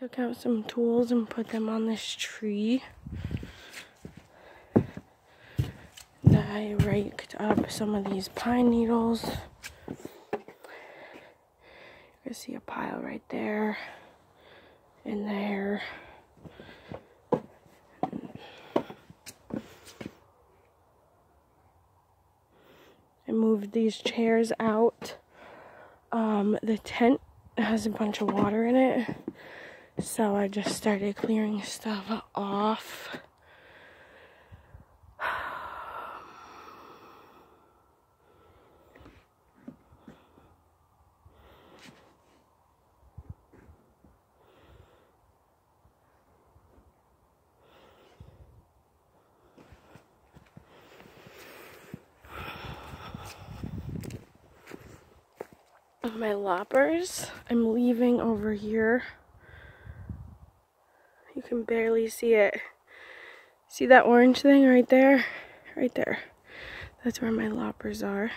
Took out some tools and put them on this tree. that I raked up some of these pine needles. You can see a pile right there, in there. I moved these chairs out. Um, the tent has a bunch of water in it. So I just started clearing stuff off. my loppers. I'm leaving over here. You can barely see it. See that orange thing right there? Right there. That's where my loppers are.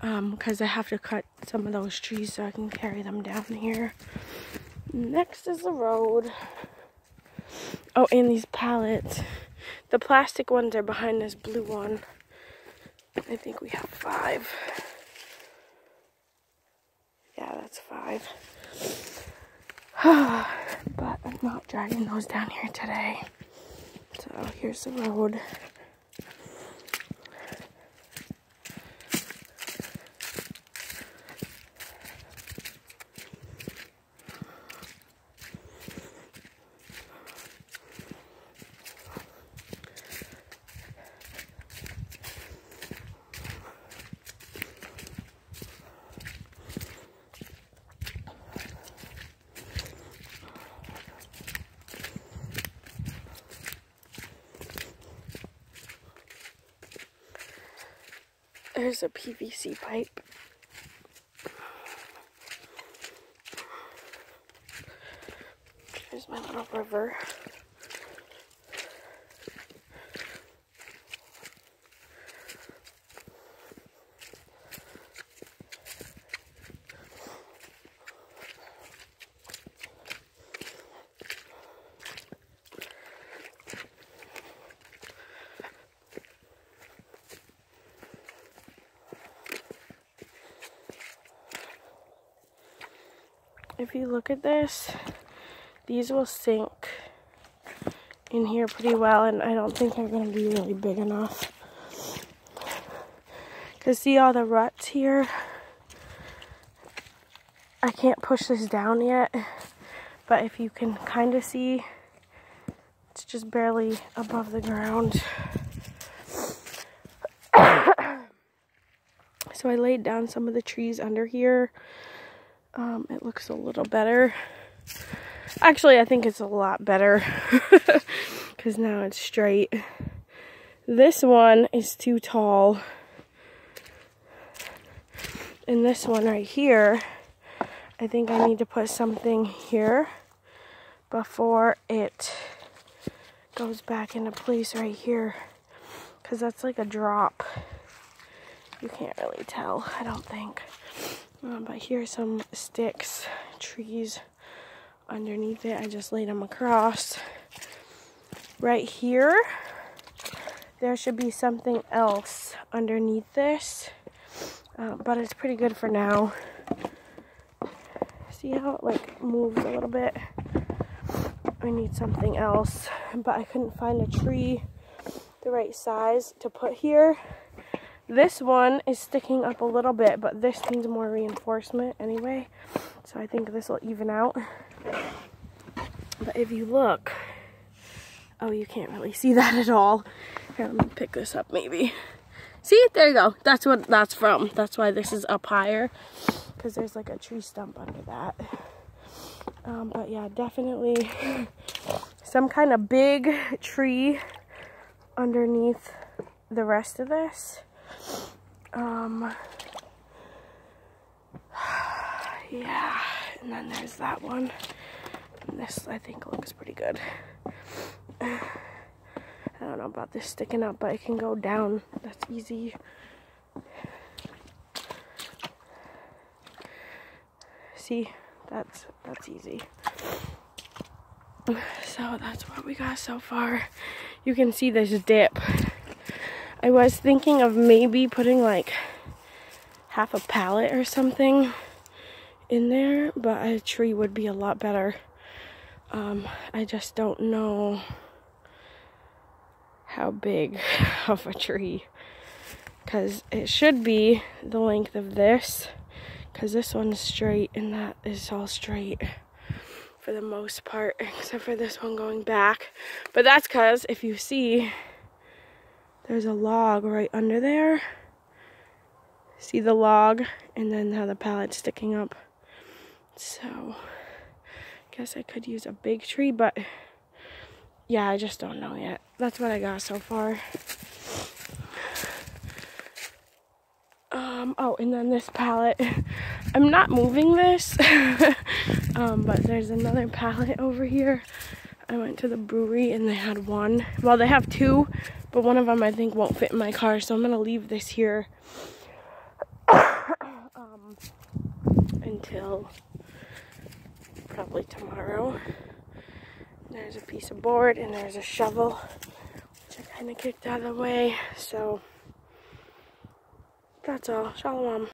Um, because I have to cut some of those trees so I can carry them down here. Next is the road. Oh, and these pallets. The plastic ones are behind this blue one. I think we have five. Yeah, that's five. but I'm not dragging those down here today. So here's the road. There's a PVC pipe. There's my little river. If you look at this, these will sink in here pretty well and I don't think they're going to be really big enough. Because see all the ruts here? I can't push this down yet, but if you can kind of see, it's just barely above the ground. so I laid down some of the trees under here um, it looks a little better. Actually, I think it's a lot better because now it's straight. This one is too tall. And this one right here, I think I need to put something here before it goes back into place right here because that's like a drop. You can't really tell, I don't think. Um, but here's some sticks, trees underneath it. I just laid them across. Right here, there should be something else underneath this. Uh, but it's pretty good for now. See how it like moves a little bit? I need something else. But I couldn't find a tree the right size to put here. This one is sticking up a little bit, but this needs more reinforcement anyway. So I think this will even out. But if you look, oh, you can't really see that at all. Here, let me pick this up maybe. See, there you go. That's what that's from. That's why this is up higher, because there's like a tree stump under that. Um, but yeah, definitely some kind of big tree underneath the rest of this. Um, yeah, and then there's that one. And this, I think, looks pretty good. I don't know about this sticking up, but it can go down. That's easy. See, that's that's easy. So that's what we got so far. You can see this dip. I was thinking of maybe putting like half a pallet or something in there, but a tree would be a lot better. Um, I just don't know how big of a tree because it should be the length of this because this one's straight and that is all straight for the most part except for this one going back but that's because if you see there's a log right under there. See the log? And then how the pallet's sticking up. So I guess I could use a big tree but yeah I just don't know yet. That's what I got so far. Um, oh, and then this pallet. I'm not moving this, um, but there's another pallet over here. I went to the brewery and they had one. Well, they have two, but one of them I think won't fit in my car, so I'm gonna leave this here um, until probably tomorrow. There's a piece of board and there's a shovel, which I kind of kicked out of the way, so. That's all. Shalom.